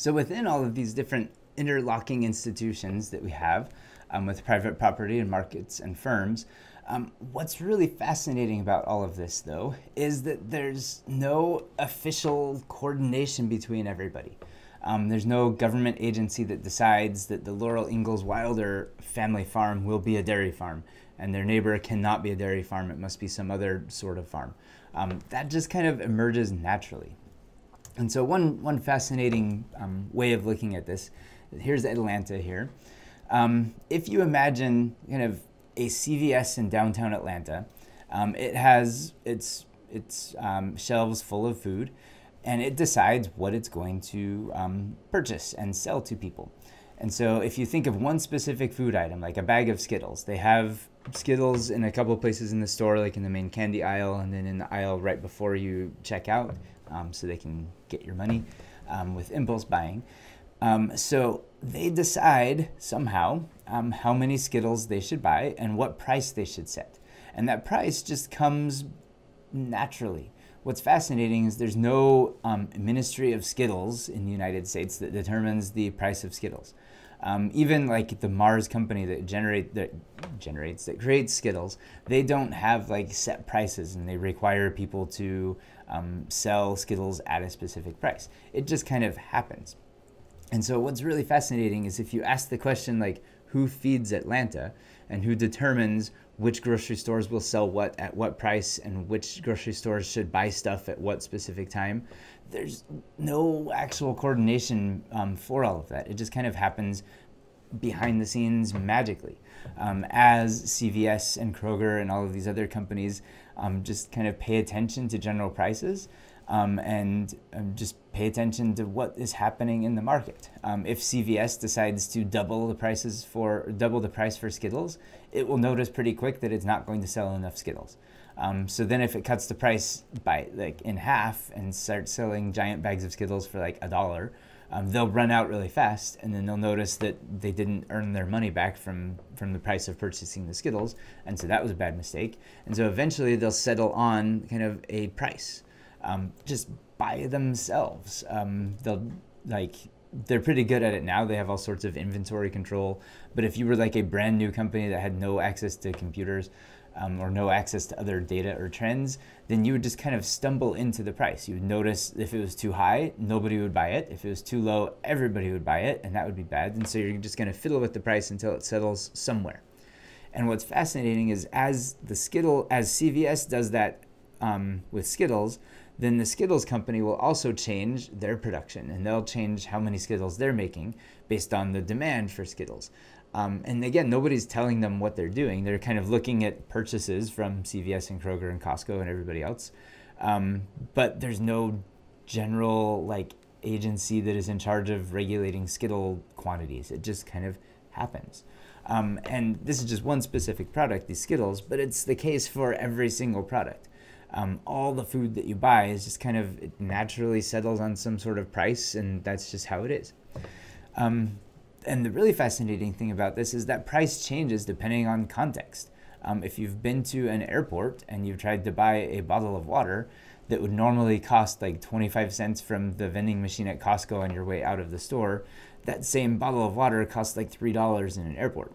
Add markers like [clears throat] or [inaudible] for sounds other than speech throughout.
So within all of these different interlocking institutions that we have um, with private property and markets and firms, um, what's really fascinating about all of this, though, is that there's no official coordination between everybody. Um, there's no government agency that decides that the Laura Ingalls Wilder family farm will be a dairy farm and their neighbor cannot be a dairy farm, it must be some other sort of farm. Um, that just kind of emerges naturally. And so, one, one fascinating um, way of looking at this here's Atlanta here. Um, if you imagine kind of a CVS in downtown Atlanta, um, it has its, its um, shelves full of food and it decides what it's going to um, purchase and sell to people. And so, if you think of one specific food item, like a bag of Skittles, they have Skittles in a couple places in the store, like in the main candy aisle, and then in the aisle right before you check out, um, so they can get your money um, with impulse buying. Um, so they decide somehow um, how many Skittles they should buy and what price they should set. And that price just comes naturally. What's fascinating is there's no um, Ministry of Skittles in the United States that determines the price of Skittles. Um, even like the Mars company that generate that generates that creates Skittles, they don't have like set prices, and they require people to um, sell Skittles at a specific price. It just kind of happens. And so, what's really fascinating is if you ask the question like, who feeds Atlanta, and who determines which grocery stores will sell what at what price, and which grocery stores should buy stuff at what specific time, there's no actual coordination um, for all of that. It just kind of happens behind the scenes magically. Um, as CVS and Kroger and all of these other companies um, just kind of pay attention to general prices um, and um, just pay attention to what is happening in the market. Um, if CVS decides to double the prices for double the price for Skittles, it will notice pretty quick that it's not going to sell enough Skittles. Um, so then if it cuts the price by like in half and starts selling giant bags of Skittles for like a dollar, um, they'll run out really fast and then they'll notice that they didn't earn their money back from from the price of purchasing the Skittles. And so that was a bad mistake. And so eventually they'll settle on kind of a price um, just by themselves. Um, they'll like they're pretty good at it now. They have all sorts of inventory control. But if you were like a brand new company that had no access to computers, um, or no access to other data or trends, then you would just kind of stumble into the price. You would notice if it was too high, nobody would buy it. If it was too low, everybody would buy it, and that would be bad. And so you're just going to fiddle with the price until it settles somewhere. And what's fascinating is as the Skittle, as CVS does that um, with Skittles, then the Skittles company will also change their production and they'll change how many Skittles they're making based on the demand for Skittles. Um, and again, nobody's telling them what they're doing. They're kind of looking at purchases from CVS and Kroger and Costco and everybody else. Um, but there's no general like agency that is in charge of regulating Skittle quantities. It just kind of happens. Um, and this is just one specific product, these Skittles, but it's the case for every single product. Um, all the food that you buy is just kind of naturally settles on some sort of price, and that's just how it is. Um, and the really fascinating thing about this is that price changes depending on context. Um, if you've been to an airport and you've tried to buy a bottle of water that would normally cost like 25 cents from the vending machine at Costco on your way out of the store, that same bottle of water costs like $3 in an airport.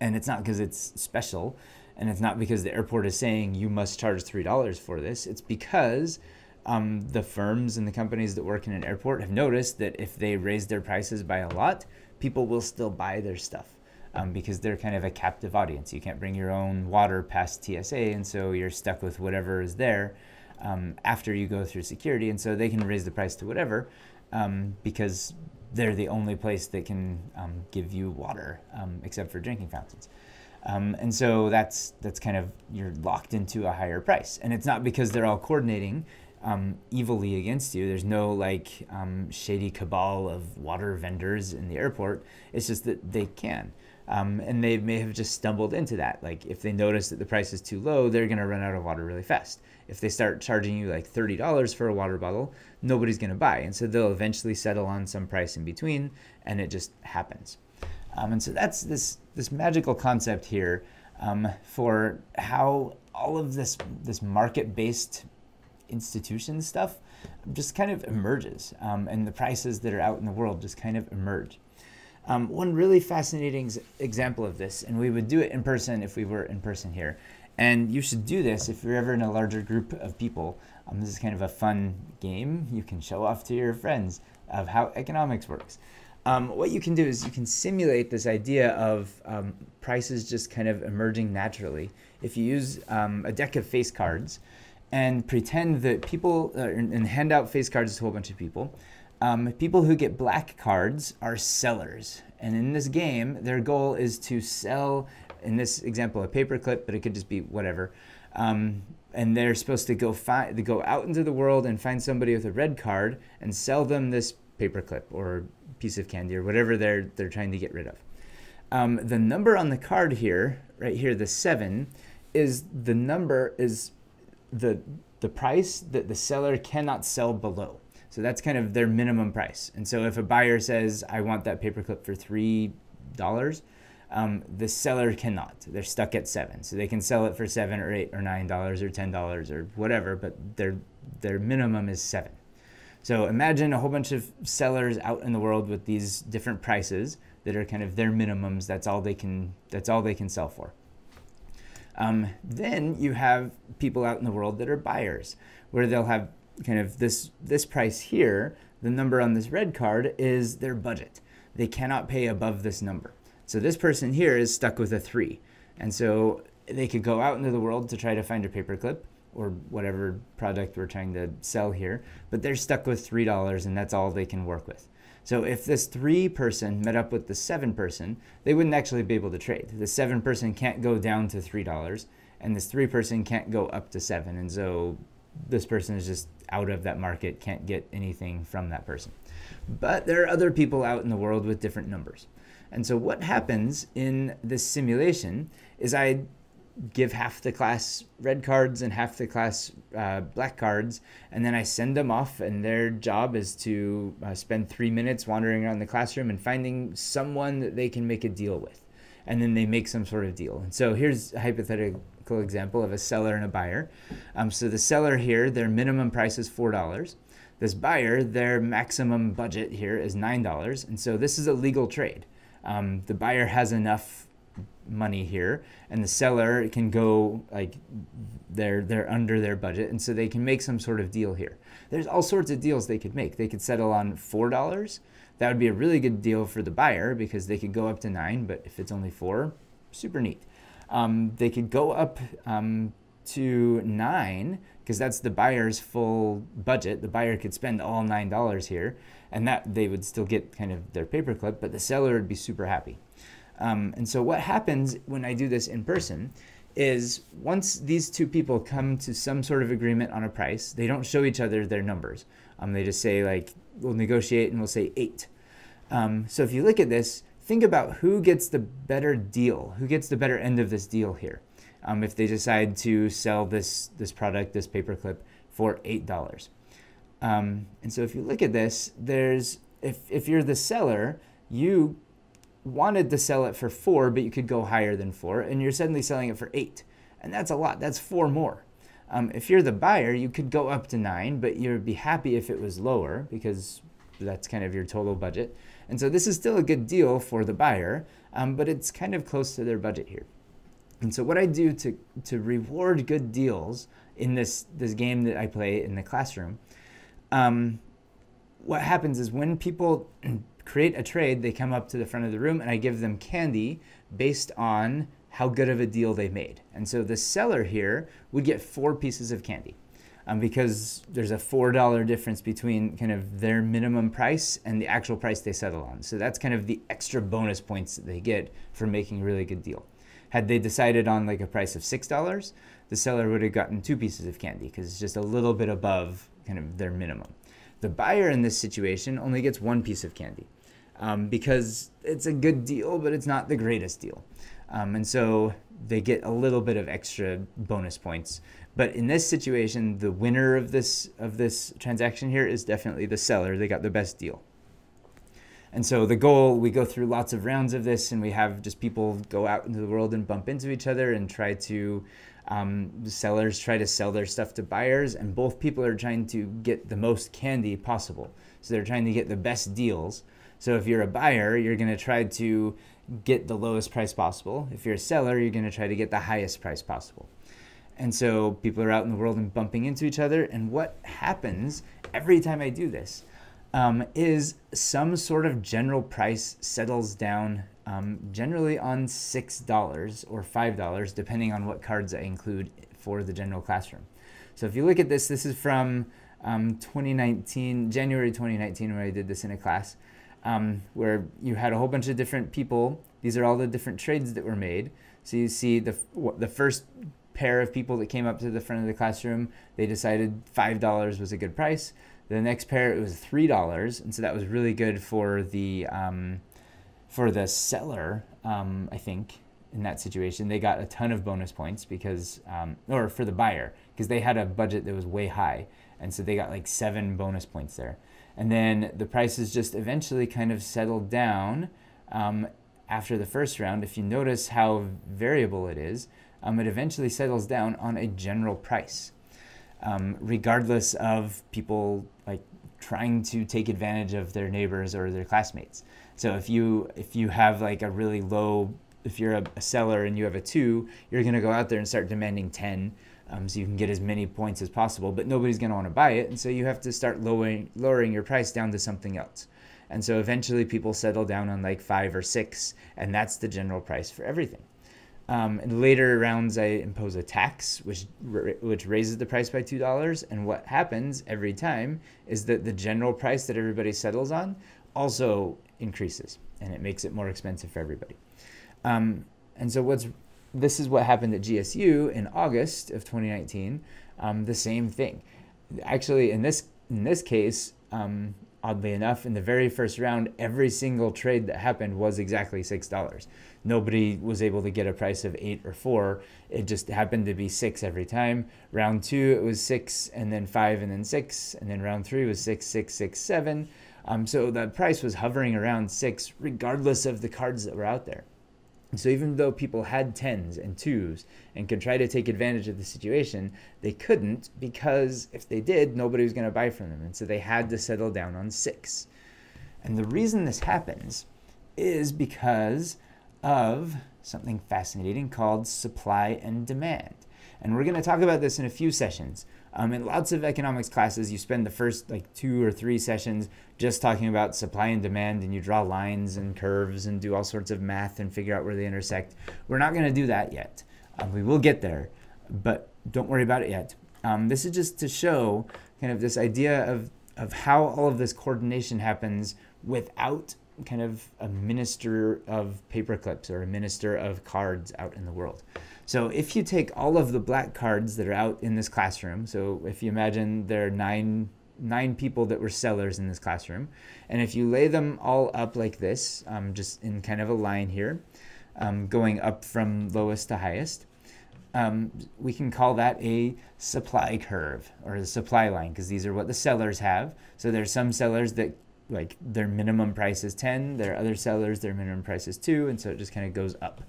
And it's not because it's special, and it's not because the airport is saying you must charge $3 for this. It's because um, the firms and the companies that work in an airport have noticed that if they raise their prices by a lot, people will still buy their stuff um, because they're kind of a captive audience. You can't bring your own water past TSA, and so you're stuck with whatever is there um, after you go through security. And so they can raise the price to whatever um, because they're the only place that can um, give you water um, except for drinking fountains. Um, and so that's that's kind of you're locked into a higher price, and it's not because they're all coordinating um, evilly against you. There's no like um, shady cabal of water vendors in the airport. It's just that they can. Um, and they may have just stumbled into that. Like if they notice that the price is too low, they're going to run out of water really fast. If they start charging you like $30 for a water bottle, nobody's going to buy. And so they'll eventually settle on some price in between, and it just happens. Um, and so that's this, this magical concept here um, for how all of this, this market based institution stuff just kind of emerges, um, and the prices that are out in the world just kind of emerge. Um, one really fascinating example of this, and we would do it in person if we were in person here, and you should do this if you're ever in a larger group of people. Um, this is kind of a fun game you can show off to your friends of how economics works. Um, what you can do is you can simulate this idea of um, prices just kind of emerging naturally. If you use um, a deck of face cards and pretend that people, uh, and hand out face cards to a whole bunch of people, um, people who get black cards are sellers. And in this game, their goal is to sell in this example, a paperclip, but it could just be whatever. Um, and they're supposed to go find, go out into the world and find somebody with a red card and sell them this paperclip or piece of candy or whatever they're they're trying to get rid of. Um, the number on the card here, right here, the seven, is the number is the the price that the seller cannot sell below. So that's kind of their minimum price. And so if a buyer says, "I want that paperclip for three dollars," um, the seller cannot. They're stuck at seven. So they can sell it for seven or eight or nine dollars or ten dollars or whatever, but their their minimum is seven. So imagine a whole bunch of sellers out in the world with these different prices that are kind of their minimums. That's all they can. That's all they can sell for. Um, then you have people out in the world that are buyers, where they'll have kind of this this price here. The number on this red card is their budget. They cannot pay above this number. So this person here is stuck with a three. And so they could go out into the world to try to find a paperclip or whatever product we're trying to sell here, but they're stuck with $3 and that's all they can work with. So if this three person met up with the seven person, they wouldn't actually be able to trade. The seven person can't go down to $3 and this three person can't go up to seven. And so this person is just out of that market, can't get anything from that person. But there are other people out in the world with different numbers. And so what happens in this simulation is I give half the class red cards and half the class uh, black cards, and then I send them off, and their job is to uh, spend three minutes wandering around the classroom and finding someone that they can make a deal with. And then they make some sort of deal. And so here's a hypothetical example of a seller and a buyer. Um, so the seller here, their minimum price is $4. This buyer, their maximum budget here is $9. And so this is a legal trade. Um, the buyer has enough money here and the seller can go like they're they're under their budget and so they can make some sort of deal here. There's all sorts of deals they could make. They could settle on four dollars. That would be a really good deal for the buyer because they could go up to nine but if it's only four super neat. Um, they could go up um, to nine because that's the buyer's full budget. The buyer could spend all nine dollars here and that they would still get kind of their paperclip, but the seller would be super happy. Um, and so what happens when I do this in person is once these two people come to some sort of agreement on a price, they don't show each other their numbers. Um, they just say like we'll negotiate and we'll say eight. Um, so if you look at this, think about who gets the better deal, who gets the better end of this deal here. Um, if they decide to sell this this product, this paperclip, for eight dollars. Um, and so if you look at this, there's if if you're the seller, you wanted to sell it for four, but you could go higher than four, and you're suddenly selling it for eight, and that's a lot. That's four more. Um, if you're the buyer, you could go up to nine, but you'd be happy if it was lower because that's kind of your total budget. And so this is still a good deal for the buyer, um, but it's kind of close to their budget here. And so what I do to to reward good deals in this this game that I play in the classroom um, what happens is when people [clears throat] create a trade, they come up to the front of the room and I give them candy based on how good of a deal they made. And so the seller here would get four pieces of candy. Um, because there's a $4 difference between kind of their minimum price and the actual price they settle on. So that's kind of the extra bonus points that they get for making a really good deal. Had they decided on like a price of $6, the seller would have gotten two pieces of candy because it's just a little bit above kind of their minimum. The buyer in this situation only gets one piece of candy um, because it's a good deal, but it's not the greatest deal. Um, and so they get a little bit of extra bonus points. But in this situation, the winner of this of this transaction here is definitely the seller. They got the best deal. And so the goal, we go through lots of rounds of this, and we have just people go out into the world and bump into each other and try to um, sellers try to sell their stuff to buyers, and both people are trying to get the most candy possible. So they're trying to get the best deals. So if you're a buyer, you're going to try to get the lowest price possible. If you're a seller, you're going to try to get the highest price possible. And so people are out in the world and bumping into each other. And what happens every time I do this um, is some sort of general price settles down um, generally on $6 or $5, depending on what cards I include for the general classroom. So if you look at this, this is from um, 2019, January 2019, where I did this in a class, um, where you had a whole bunch of different people. These are all the different trades that were made. So you see the, the first pair of people that came up to the front of the classroom, they decided $5 was a good price. The next pair it was three dollars, and so that was really good for the um, for the seller. Um, I think in that situation they got a ton of bonus points because, um, or for the buyer because they had a budget that was way high, and so they got like seven bonus points there. And then the prices just eventually kind of settled down um, after the first round. If you notice how variable it is, um, it eventually settles down on a general price um, regardless of people like trying to take advantage of their neighbors or their classmates. So if you if you have like a really low, if you're a, a seller and you have a two, you're gonna go out there and start demanding ten, um, so you can get as many points as possible. But nobody's gonna want to buy it, and so you have to start lowering lowering your price down to something else. And so eventually people settle down on like five or six, and that's the general price for everything. Um, in later rounds, I impose a tax, which which raises the price by two dollars. And what happens every time is that the general price that everybody settles on also increases, and it makes it more expensive for everybody. Um, and so what's this is what happened at GSU in August of 2019. Um, the same thing. Actually, in this in this case, um, oddly enough, in the very first round, every single trade that happened was exactly six dollars nobody was able to get a price of eight or four. It just happened to be six every time. Round two, it was six, and then five, and then six, and then round three was six, six, six, seven. Um, so the price was hovering around six, regardless of the cards that were out there. So even though people had tens and twos and could try to take advantage of the situation, they couldn't because if they did, nobody was going to buy from them. And so they had to settle down on six. And the reason this happens is because of something fascinating called supply and demand. And we're going to talk about this in a few sessions. Um, in lots of economics classes, you spend the first like two or three sessions just talking about supply and demand, and you draw lines and curves and do all sorts of math and figure out where they intersect. We're not going to do that yet. Um, we will get there, but don't worry about it yet. Um, this is just to show kind of this idea of, of how all of this coordination happens without kind of a minister of paperclips or a minister of cards out in the world. So if you take all of the black cards that are out in this classroom, so if you imagine there are nine nine people that were sellers in this classroom, and if you lay them all up like this, um, just in kind of a line here, um, going up from lowest to highest, um, we can call that a supply curve or the supply line because these are what the sellers have. So there's some sellers that like their minimum price is 10 there are other sellers their minimum price is 2 and so it just kind of goes up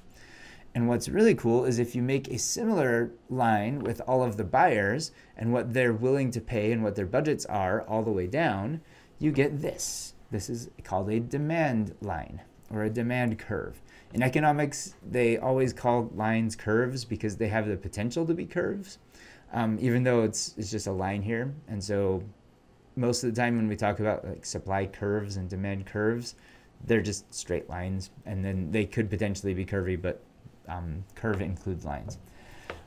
and what's really cool is if you make a similar line with all of the buyers and what they're willing to pay and what their budgets are all the way down you get this. This is called a demand line or a demand curve. In economics they always call lines curves because they have the potential to be curves um, even though it's, it's just a line here. And so most of the time when we talk about like supply curves and demand curves, they're just straight lines, and then they could potentially be curvy, but um, curve includes lines.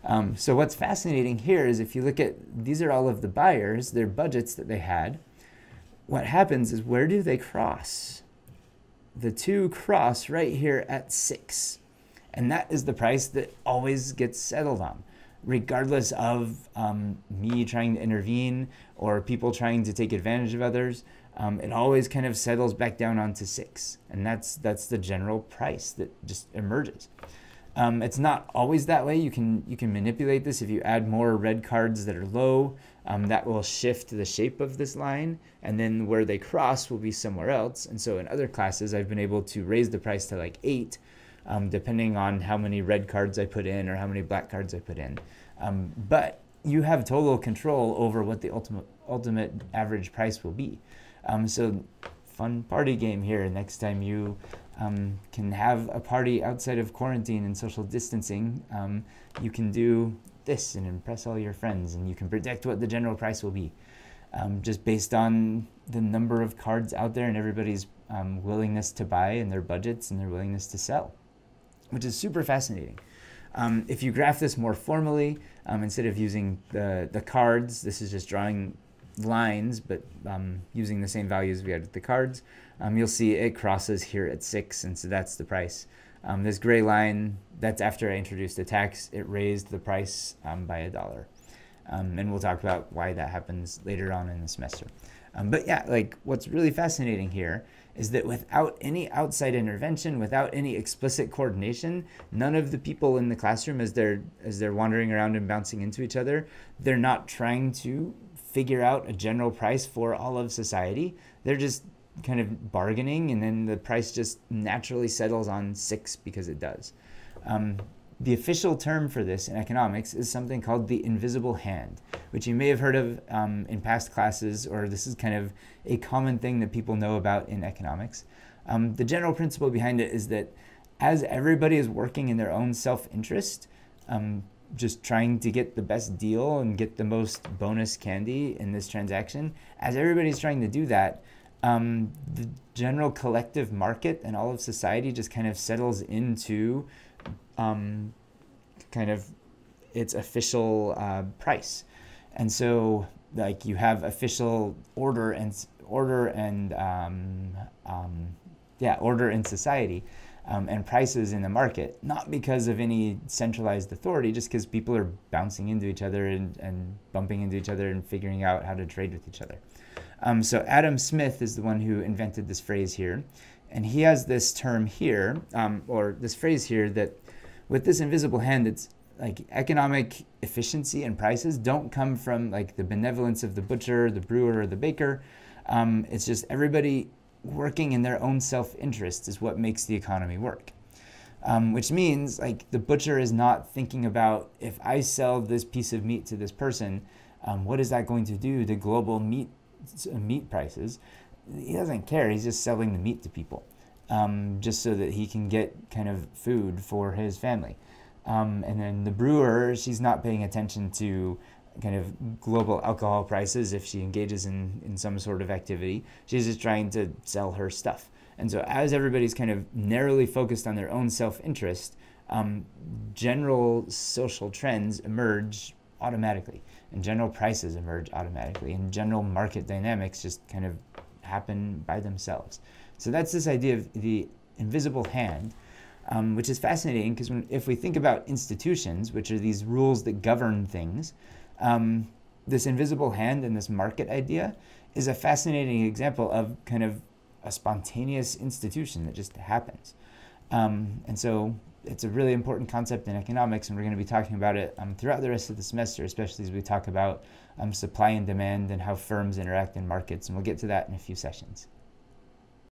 Um, so what's fascinating here is if you look at these are all of the buyers, their budgets that they had. What happens is where do they cross? The two cross right here at six, and that is the price that always gets settled on regardless of um, me trying to intervene or people trying to take advantage of others, um, it always kind of settles back down onto six, and that's that's the general price that just emerges. Um, it's not always that way. You can you can manipulate this if you add more red cards that are low. Um, that will shift the shape of this line, and then where they cross will be somewhere else. And so in other classes, I've been able to raise the price to like eight, um, depending on how many red cards I put in or how many black cards I put in. Um, but you have total control over what the ultimate ultimate average price will be. Um, so fun party game here. Next time you um, can have a party outside of quarantine and social distancing, um, you can do this and impress all your friends, and you can predict what the general price will be, um, just based on the number of cards out there and everybody's um, willingness to buy and their budgets and their willingness to sell, which is super fascinating. Um, if you graph this more formally, um, instead of using the, the cards, this is just drawing lines, but um, using the same values we had with the cards, um, you'll see it crosses here at six, and so that's the price. Um, this gray line, that's after I introduced the tax, it raised the price um, by a dollar. Um, and we'll talk about why that happens later on in the semester. Um, but yeah, like what's really fascinating here is that without any outside intervention, without any explicit coordination, none of the people in the classroom as they're as they're wandering around and bouncing into each other, they're not trying to figure out a general price for all of society. They're just kind of bargaining, and then the price just naturally settles on six because it does. Um, the official term for this in economics is something called the invisible hand, which you may have heard of um, in past classes, or this is kind of a common thing that people know about in economics. Um, the general principle behind it is that as everybody is working in their own self interest, um, just trying to get the best deal and get the most bonus candy in this transaction, as everybody's trying to do that, um, the general collective market and all of society just kind of settles into um, kind of its official uh, price. And so, like, you have official order and order and um, um yeah, order in society um, and prices in the market, not because of any centralized authority, just because people are bouncing into each other and, and bumping into each other and figuring out how to trade with each other. Um, so Adam Smith is the one who invented this phrase here. And he has this term here, um, or this phrase here, that with this invisible hand, it's like economic efficiency and prices don't come from like the benevolence of the butcher, the brewer, or the baker. Um, it's just everybody working in their own self interest is what makes the economy work. Um, which means like the butcher is not thinking about if I sell this piece of meat to this person, um, what is that going to do to global meat meat prices? He doesn't care. He's just selling the meat to people, um, just so that he can get kind of food for his family. Um, and then the brewer, she's not paying attention to kind of global alcohol prices if she engages in, in some sort of activity. She's just trying to sell her stuff. And so, as everybody's kind of narrowly focused on their own self interest, um, general social trends emerge automatically, and general prices emerge automatically, and general market dynamics just kind of happen by themselves. So, that's this idea of the invisible hand. Um, which is fascinating because if we think about institutions, which are these rules that govern things, um, this invisible hand and this market idea is a fascinating example of kind of a spontaneous institution that just happens. Um, and so it's a really important concept in economics, and we're going to be talking about it um, throughout the rest of the semester, especially as we talk about um, supply and demand and how firms interact in markets. And we'll get to that in a few sessions.